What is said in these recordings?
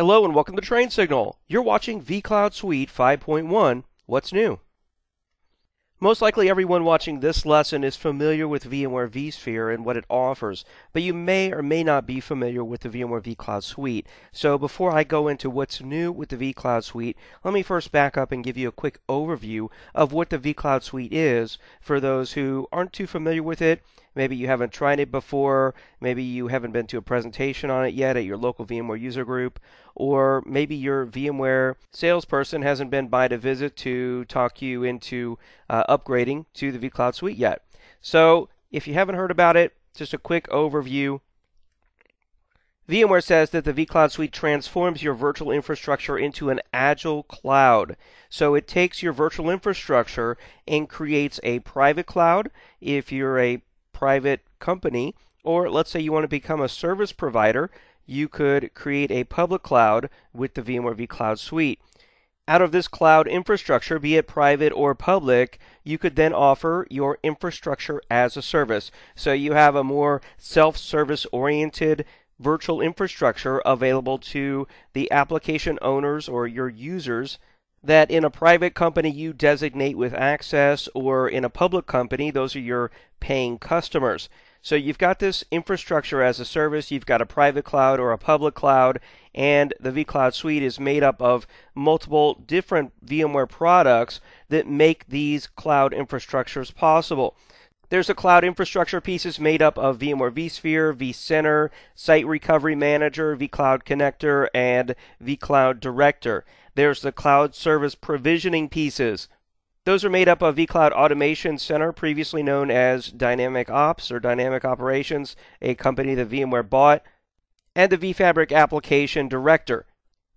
Hello and welcome to Train Signal. You're watching vCloud Suite 5.1. What's new? Most likely everyone watching this lesson is familiar with VMware vSphere and what it offers, but you may or may not be familiar with the VMware vCloud Suite. So before I go into what's new with the vCloud Suite, let me first back up and give you a quick overview of what the vCloud Suite is for those who aren't too familiar with it Maybe you haven't tried it before. Maybe you haven't been to a presentation on it yet at your local VMware user group. Or maybe your VMware salesperson hasn't been by to visit to talk you into uh, upgrading to the vCloud Suite yet. So if you haven't heard about it, just a quick overview. VMware says that the vCloud Suite transforms your virtual infrastructure into an agile cloud. So it takes your virtual infrastructure and creates a private cloud. If you're a private company, or let's say you want to become a service provider, you could create a public cloud with the VMware vCloud Suite. Out of this cloud infrastructure, be it private or public, you could then offer your infrastructure as a service. So you have a more self service oriented virtual infrastructure available to the application owners or your users that in a private company you designate with access, or in a public company, those are your paying customers. So you've got this infrastructure as a service, you've got a private cloud or a public cloud, and the vCloud Suite is made up of multiple different VMware products that make these cloud infrastructures possible. There's a cloud infrastructure pieces made up of VMware vSphere, vCenter, Site Recovery Manager, vCloud Connector, and vCloud Director. There's the cloud service provisioning pieces. Those are made up of vCloud Automation Center, previously known as Dynamic Ops or Dynamic Operations, a company that VMware bought, and the vFabric Application Director.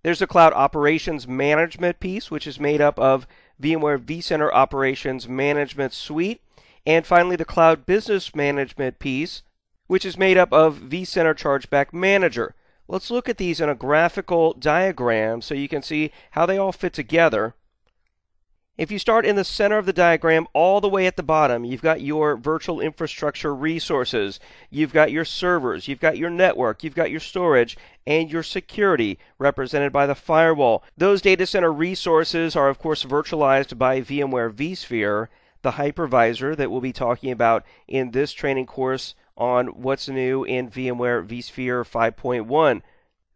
There's the Cloud Operations Management piece, which is made up of VMware vCenter Operations Management Suite, and finally the Cloud Business Management piece, which is made up of vCenter Chargeback Manager. Let's look at these in a graphical diagram so you can see how they all fit together. If you start in the center of the diagram all the way at the bottom, you've got your virtual infrastructure resources, you've got your servers, you've got your network, you've got your storage, and your security represented by the firewall. Those data center resources are of course virtualized by VMware vSphere, the hypervisor that we'll be talking about in this training course on what's new in VMware vSphere 5.1.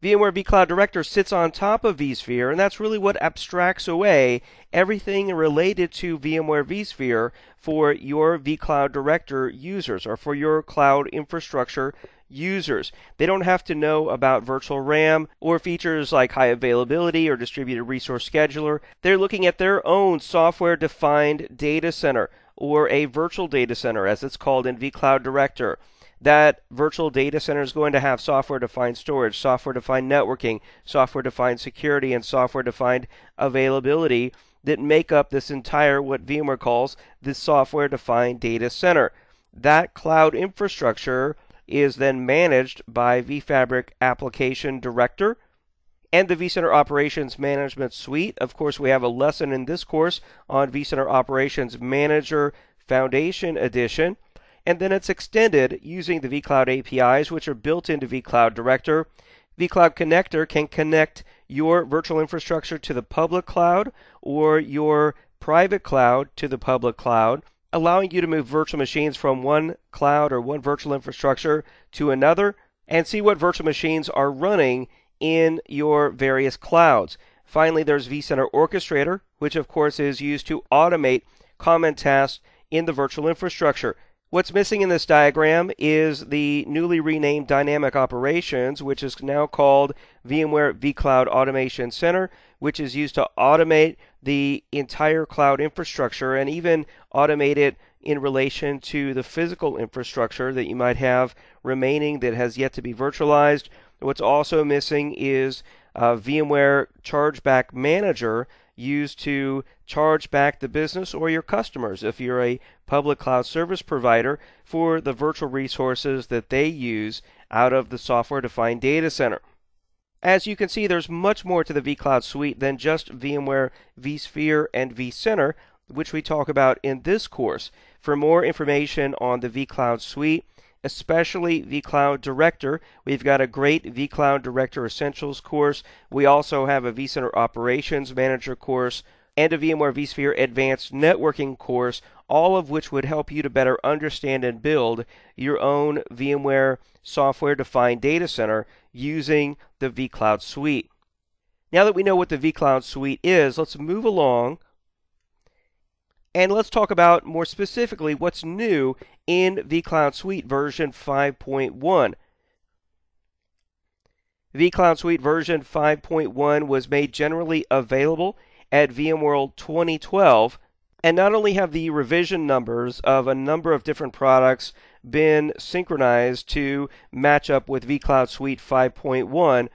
VMware vCloud Director sits on top of vSphere, and that's really what abstracts away everything related to VMware vSphere for your vCloud Director users or for your cloud infrastructure users. They don't have to know about virtual RAM or features like high availability or distributed resource scheduler. They're looking at their own software defined data center or a virtual data center, as it's called in vCloud Director. That virtual data center is going to have software defined storage, software defined networking, software defined security, and software defined availability that make up this entire, what VMware calls, the software defined data center. That cloud infrastructure is then managed by vFabric Application Director and the vCenter Operations Management Suite. Of course, we have a lesson in this course on vCenter Operations Manager Foundation Edition. And then it's extended using the vCloud APIs, which are built into vCloud Director. vCloud Connector can connect your virtual infrastructure to the public cloud or your private cloud to the public cloud, allowing you to move virtual machines from one cloud or one virtual infrastructure to another and see what virtual machines are running in your various clouds. Finally, there's vCenter Orchestrator, which of course is used to automate common tasks in the virtual infrastructure. What's missing in this diagram is the newly renamed Dynamic Operations, which is now called VMware vCloud Automation Center, which is used to automate the entire cloud infrastructure and even automate it in relation to the physical infrastructure that you might have remaining that has yet to be virtualized. What's also missing is uh, VMware Chargeback Manager, used to charge back the business or your customers if you're a public cloud service provider for the virtual resources that they use out of the software defined data center. As you can see, there's much more to the vCloud suite than just VMware, vSphere, and vCenter, which we talk about in this course. For more information on the vCloud suite, especially vCloud Director. We've got a great vCloud Director Essentials course. We also have a vCenter Operations Manager course and a VMware vSphere Advanced Networking course, all of which would help you to better understand and build your own VMware software defined data center using the vCloud Suite. Now that we know what the vCloud Suite is, let's move along and let's talk about more specifically what's new in vCloud Suite version 5.1. vCloud Suite version 5.1 was made generally available at VMworld 2012. And not only have the revision numbers of a number of different products been synchronized to match up with vCloud Suite 5.1,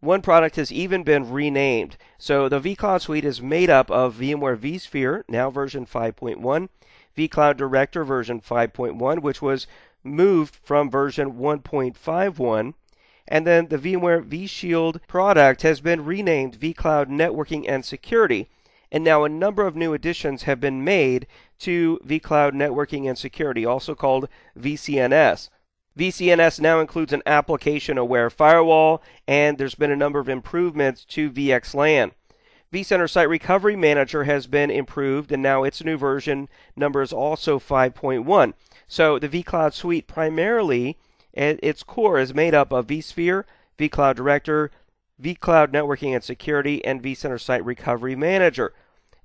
one product has even been renamed. So the vCloud Suite is made up of VMware vSphere, now version 5.1, vCloud Director version 5.1, which was moved from version 1.51, and then the VMware vShield product has been renamed vCloud Networking and Security. And now a number of new additions have been made to vCloud Networking and Security, also called VCNS. VCNS now includes an application aware firewall, and there's been a number of improvements to VXLAN. vCenter Site Recovery Manager has been improved, and now its new version number is also 5.1. So the vCloud Suite primarily at its core is made up of vSphere, vCloud Director, vCloud Networking and Security, and vCenter Site Recovery Manager.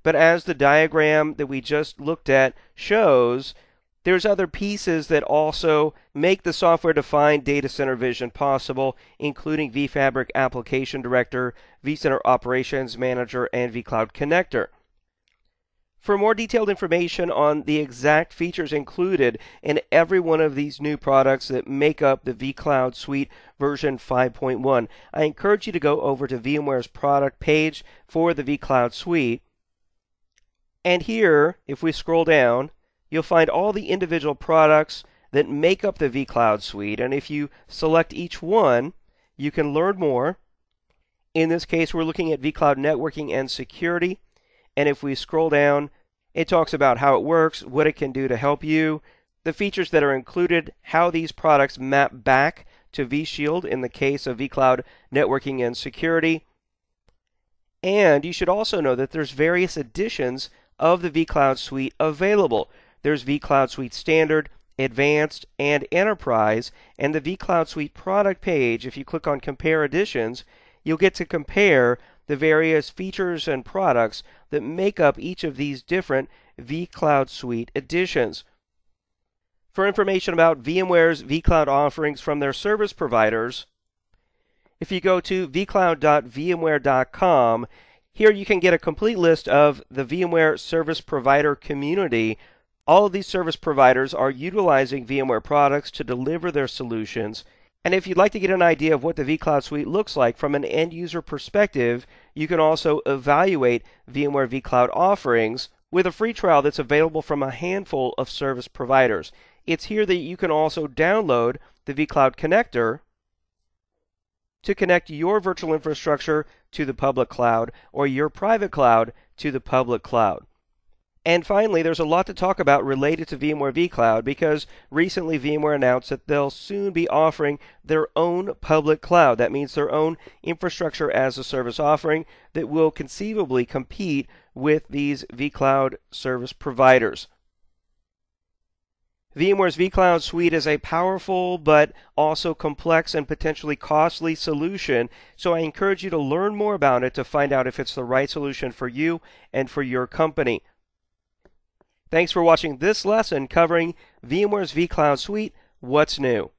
But as the diagram that we just looked at shows, there's other pieces that also make the software defined data center vision possible, including vFabric Application Director, vCenter Operations Manager, and vCloud Connector. For more detailed information on the exact features included in every one of these new products that make up the vCloud Suite version 5.1, I encourage you to go over to VMware's product page for the vCloud Suite. And here, if we scroll down, you'll find all the individual products that make up the vCloud Suite. And if you select each one, you can learn more. In this case, we're looking at vCloud Networking and Security. And if we scroll down, it talks about how it works, what it can do to help you, the features that are included, how these products map back to vShield in the case of vCloud networking and security. And you should also know that there's various editions of the vCloud Suite available. There's vCloud Suite Standard, Advanced, and Enterprise, and the vCloud Suite product page, if you click on Compare Editions, you'll get to compare the various features and products that make up each of these different vCloud Suite editions. For information about VMware's vCloud offerings from their service providers, if you go to vcloud.vmware.com, here you can get a complete list of the VMware service provider community. All of these service providers are utilizing VMware products to deliver their solutions and if you'd like to get an idea of what the vCloud Suite looks like from an end user perspective, you can also evaluate VMware vCloud offerings with a free trial that's available from a handful of service providers. It's here that you can also download the vCloud connector to connect your virtual infrastructure to the public cloud or your private cloud to the public cloud. And finally, there's a lot to talk about related to VMware vCloud because recently VMware announced that they'll soon be offering their own public cloud. That means their own infrastructure as a service offering that will conceivably compete with these vCloud service providers. VMware's vCloud Suite is a powerful but also complex and potentially costly solution, so I encourage you to learn more about it to find out if it's the right solution for you and for your company. Thanks for watching this lesson covering VMware's vCloud Suite, What's New?